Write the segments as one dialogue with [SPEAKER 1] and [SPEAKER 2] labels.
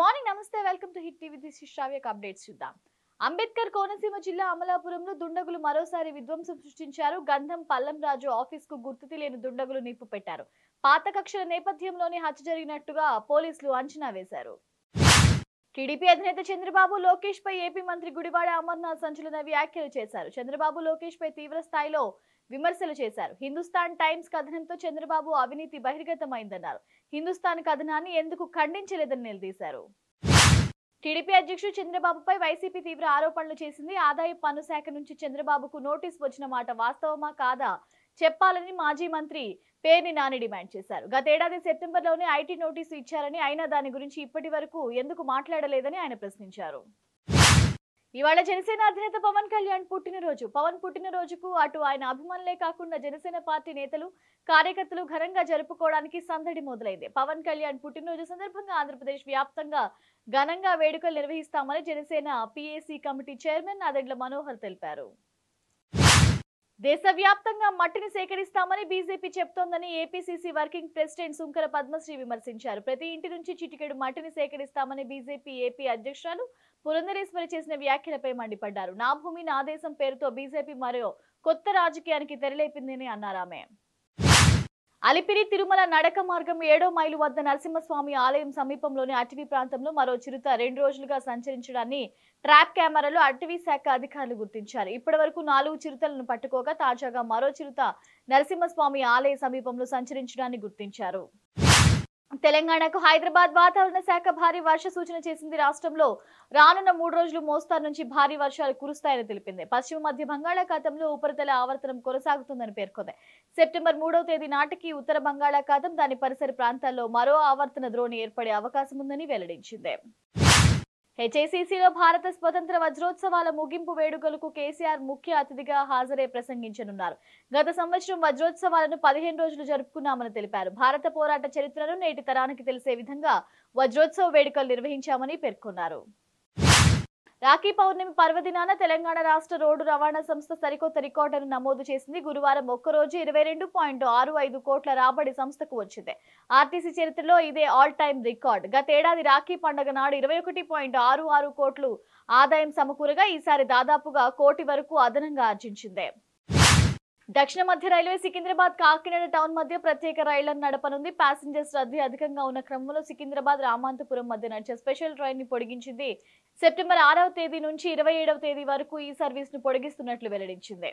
[SPEAKER 1] Morning నమస్తే. Welcome to hit TV. This శ్రావ్యక్ updates చూద్దాం. అంబేద్కర్ కోనసీమ జిల్లా అమలాపురంలో దుండగులు మరోసారి విధ్వంసం సృష్టించారు. గంధం పల్లం రాజు ఆఫీస్కు గుర్తు తెలియని దుండగులు నిప్పు పెట్టారు. పాత కక్షల నేపథ్యంలోనే హత్య జరిగినట్టుగా పోలీసులు అంచనా వేశారు. టీడీపీ అధినేత చంద్రబాబు లోకేష్ పై ఏపీ మంత్రి గుడివాడ అమర్నాథ్ సంచలన వ్యాఖ్యలు చేశారు. చంద్రబాబు లోకేష్ పై తీవ్ర స్థాయిలో విమర్శలు చేశారు. హిందుస్థాన్ టైమ్స్ కథనంతో చంద్రబాబు అవినీతి బహిర్గతమైందన్నారు. హిందుస్థాన్ కథనాన్ని ఎందుకు ఖండించలేదని నిలదీశారు. టీడీపీ అధ్యక్షుడు చంద్రబాబుపై వైసీపీ తీవ్ర ఆరోపణలు చేసింది. ఆదాయ పన్ను శాఖ నుంచి చంద్రబాబుకు నోటీస్ వచ్చిన మాట వాస్తవమా కాదా చెప్పాలని మాజీ మంత్రి పేర్ని నాని డిమాండ్ చేశారు. గతేడాది సెప్టెంబర్లోనే ఐటీ నోటీసు ఇచ్చారని అయినా దాని గురించి ఇప్పటి వరకు ఎందుకు మాట్లాడలేదని ఆయన ప్రశ్నించారు. ఇవాళ జనసేన అధినేత పవన్ కళ్యాణ్ పుట్టినరోజు. పవన్ పుట్టినరోజుకు అటు ఆయన అభిమానులే కాకుండా జనసేన పార్టీ నేతలు కార్యకర్తలు ఘనంగా జరుపుకోవడానికి సందడి మొదలైంది. పవన్ కళ్యాణ్ పుట్టినరోజు సందర్భంగా ఆంధ్రప్రదేశ్ వ్యాప్తంగా ఘనంగా వేడుకలు నిర్వహిస్తామని Janasena PAC committee chairman Nadendla Manohar తెలిపారు. దేశవ్యాప్తంగా మట్టిని సేకరిస్తామని BJP చెప్తోందని APCC working president Sunkara Padmasri విమర్శించారు. ప్రతి ఇంటి నుంచి చిటికెడు మట్టిని సేకరిస్తామని బీజేపీ ఏపీ అధ్యక్షురాలు పురంధరేశ్వరి చేసిన వ్యాఖ్యలపై మండిపడ్డారు. నా భూమి నా దేశం పేరుతో బీజేపీ మరో కొత్త రాజకీయానికి తెరలేపిందని అన్నారు ఆమె. అలిపిరి తిరుమల నడక మార్గం ఏడో మైలు వద్ద నరసింహస్వామి ఆలయం సమీపంలోని అటవీ ప్రాంతంలో మరో చిరుత రెండు రోజులుగా సంచరించడాన్ని ట్రాప్ కెమెరాలో అటవీ శాఖ అధికారులు గుర్తించారు. ఇప్పటి వరకు నాలుగు చిరుతలను పట్టుకోగా తాజాగా మరో చిరుత నరసింహస్వామి ఆలయ సమీపంలో సంచరించడాన్ని గుర్తించారు. తెలంగాణకు హైదరాబాద్ వాతావరణ శాఖ భారీ వర్ష సూచన చేసింది రాష్ట్రంలో. రానున్న మూడు రోజులు మోస్తారు నుంచి భారీ వర్షాలు కురుస్తాయని తెలిపింది. పశ్చిమ మధ్య బంగాళాఖాతంలో ఉపరితల ఆవర్తనం కొనసాగుతుందని పేర్కొంది. సెప్టెంబర్ మూడవ తేదీ నాటికి ఉత్తర బంగాళాఖాతం దాని పరిసర ప్రాంతాల్లో మరో ఆవర్తన ద్రోణి ఏర్పడే అవకాశం ఉందని వెల్లడించింది. హెచ్ఐసిసిలో భారత స్వతంత్ర వజ్రోత్సవాల ముగింపు వేడుకలకు కేసీఆర్ ముఖ్య అతిథిగా హాజరై ప్రసంగించనున్నారు. గత సంవత్సరం వజ్రోత్సవాలను పదిహేను రోజులు జరుపుకున్నామని తెలిపారు. భారత పోరాట చరిత్రను నేటి తరానికి తెలిసే విధంగా వజ్రోత్సవ వేడుకలు నిర్వహించామని పేర్కొన్నారు. రాఖీ పౌర్ణమి పర్వదినాన తెలంగాణ రాష్ట్ర రోడ్డు రవాణా సంస్థ సరికొత్త రికార్డును నమోదు చేసింది. గురువారం ఒక్కరోజు ఇరవై రెండు పాయింట్ ఆరు ఐదు కోట్ల రాబడి సంస్థకు వచ్చింది. ఆర్టీసీ చరిత్రలో ఇదే ఆల్ టైమ్ రికార్డ్. గతేడాది రాఖీ పండుగ నాడు ఇరవై ఒకటి పాయింట్ ఆరు ఆరు కోట్లు ఆదాయం సమకూరగా ఈసారి దాదాపుగా కోటి వరకు అదనంగా ఆర్జించింది. దక్షిణ మధ్య రైల్వే సికింద్రాబాద్ కాకినాడ టౌన్ మధ్య ప్రత్యేక రైళ్ళను నడపనుంది. ప్యాసింజర్స్ రద్దీ అధికంగా ఉన్న క్రమంలో సికింద్రాబాద్ రామాంతపురం మధ్య నడిచే స్పెషల్ ట్రైన్ని పొడిగించింది. సెప్టెంబర్ ఆరవ తేదీ నుంచి ఇరవై ఏడవ తేదీ వరకు ఈ సర్వీస్ను పొడిగిస్తున్నట్లు వెల్లడించింది.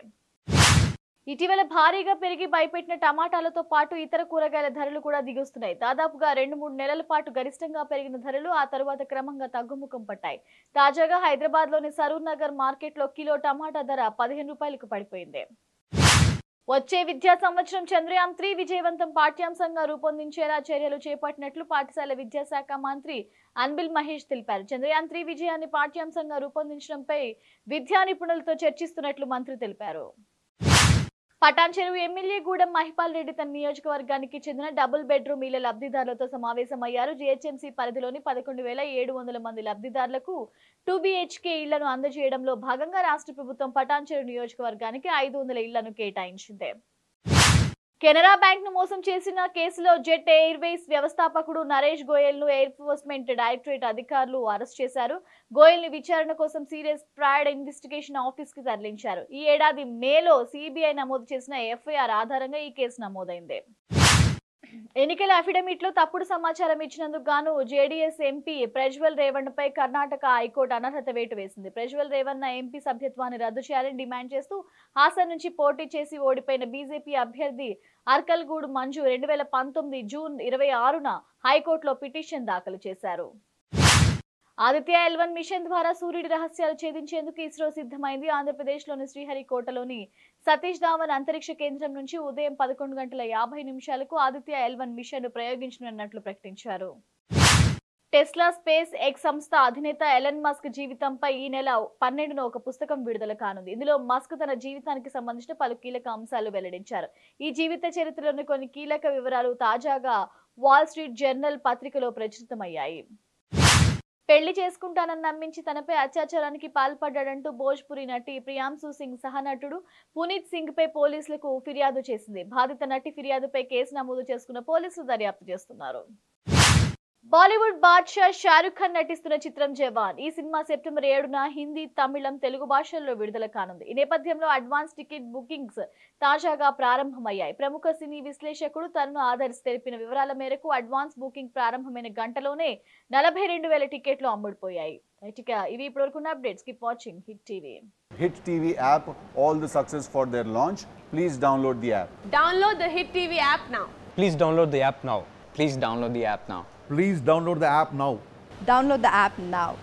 [SPEAKER 1] ఇటీవల భారీగా పెరిగి భయపెట్టిన టమాటాలతో పాటు ఇతర కూరగాయల ధరలు కూడా దిగుస్తున్నాయి. దాదాపుగా రెండు మూడు నెలల పాటు గరిష్టంగా పెరిగిన ధరలు ఆ తరువాత క్రమంగా తగ్గుముఖం పట్టాయి. తాజాగా హైదరాబాద్లోని సరూర్ నగర్ మార్కెట్లో కిలో టమాటా ధర పదిహేను రూపాయలకు పడిపోయింది. వచ్చే విద్యా సంవత్సరం చంద్రయాన్ త్రీ విజయవంతం పాఠ్యాంశంగా రూపొందించేలా చర్యలు చేపట్టినట్లు పాఠశాల విద్యాశాఖ మంత్రి అన్బిల్ మహేష్ తెలిపారు. చంద్రయాన్ త్రీ విజయాన్ని పాఠ్యాంశంగా రూపొందించడంపై విద్యా నిపుణులతో చర్చిస్తున్నట్లు మంత్రి తెలిపారు. పటాన్ చెరువు ఎమ్మెల్యే గూడెం మహిపాల్ రెడ్డి తన నియోజకవర్గానికి చెందిన డబుల్ బెడ్రూమ్ ఇళ్ళ లబ్ధిదారులతో సమావేశమయ్యారు. జీహెచ్ఎంసీ పరిధిలోని పదకొండు వేల ఏడు వందల మంది లబ్ధిదారులకు టూ బీహెచ్కే ఇళ్ళను అందజేయడంలో భాగంగా రాష్ట్ర ప్రభుత్వం పటాన్ చెరువు నియోజకవర్గానికి ఐదు వందల ఇళ్ళను కేటాయించింది. కెనరా బ్యాంక్ను మోసం చేసిన కేసులో జెట్ ఎయిర్వేస్ వ్యవస్థాపకుడు నరేష్ గోయల్ను ఎయిర్ఫోర్స్మెంట్ డైరెక్టరేట్ అధికారులు అరెస్ట్ చేశారు. గోయల్ని విచారణ కోసం సీరియస్ ప్రైడ్ ఇన్వెస్టిగేషన్ ఆఫీస్కి తరలించారు. ఈ ఏడాది మేలో సిబిఐ నమోదు చేసిన ఎఫ్ఐఆర్ ఆధారంగా ఈ కేసు నమోదైంది. ఎన్నికల అఫిడవిట్లో తప్పుడు సమాచారం ఇచ్చినందుకు గాను జేడీఎస్ ఎంపీ ప్రజ్వల్ రేవణ్ పై కర్ణాటక హైకోర్టు అనర్హత వేటు వేసింది. ప్రజ్వల్ రేవణ్ ఎంపీ సభ్యత్వాన్ని రద్దు చేయాలని డిమాండ్ చేస్తూ హాసన్ నుంచి పోటీ చేసి ఓడిపోయిన బీజేపీ అభ్యర్థి అర్కల్గూడు మంజు రెండు వేల పంతొమ్మిది జూన్ ఇరవై ఆరున హైకోర్టులో పిటిషన్ దాఖలు చేశారు. ఆదిత్య ఎల్వన్ మిషన్ ద్వారా సూర్యుడి రహస్యాలు ఛేదించేందుకు ఇస్రో సిద్ధమైంది. ఆంధ్రప్రదేశ్లోని శ్రీహరికోటలోని సతీష్ ధావన్ అంతరిక్ష కేంద్రం నుంచి ఉదయం పదకొండు గంటల యాభై నిమిషాలకు ఆదిత్య ఎల్వన్ మిషన్ ప్రయోగించనున్నట్లు ప్రకటించారు. టెస్లా స్పేస్ ఎక్స్ సంస్థ అధినేత ఎలన్ మస్క్ జీవితంపై ఈ నెల పన్నెండున ఒక పుస్తకం విడుదల కానుంది. ఇందులో మస్క్ తన జీవితానికి సంబంధించిన పలు కీలక అంశాలు వెల్లడించారు. ఈ జీవిత చరిత్రలోని కొన్ని కీలక వివరాలు తాజాగా వాల్ స్ట్రీట్ జర్నల్ పత్రికలో ప్రచురితమయ్యాయి. పెళ్ళి చేసుకుంటానని నమ్మించి తనపై అత్యాచారానికి పాల్పడ్డాడంటూ భోజ్పురి నటి ప్రియాంశు సింగ్ సహనటుడు పునీత్ సింగ్ పై పోలీసులకు ఫిర్యాదు చేసింది. బాధిత నటి ఫిర్యాదుపై కేసు నమోదు చేసుకున్న పోలీసులు దర్యాప్తు చేస్తున్నారు. బాలీవుడ్ బాద్షా షారుఖ్ ఖాన్ నటిస్తున్న చిత్రం జవాన్ ఈ సినిమా సెప్టెంబర్ ఏడున హిందీ తమిళం తెలుగు భాషల్లో విడుదల కానుంది ఈ నేపథ్యంలో అడ్వాన్స్ టికెట్ బుకింగ్స్ తాజాగా ప్రారంభమయ్యాయి ప్రముఖ సినీ విశ్లేషకుడు తరుణ్ ఆదర్శ్ తెలిపిన వివరాల మేరకు అడ్వాన్స్ బుకింగ్ ప్రారంభమైన గంటలోనే నలభై రెండు వేల టికెట్లు అమ్ముడుపోయాయి ఇవి ఇప్పటివరకు updates keep watching hit TV
[SPEAKER 2] Hit TV app, all the success for their launch. Please download the app.
[SPEAKER 3] Download the Hit TV app now.
[SPEAKER 4] Please download the app now.
[SPEAKER 5] Please download the app now.
[SPEAKER 6] Please download the app now.
[SPEAKER 7] Download the app now.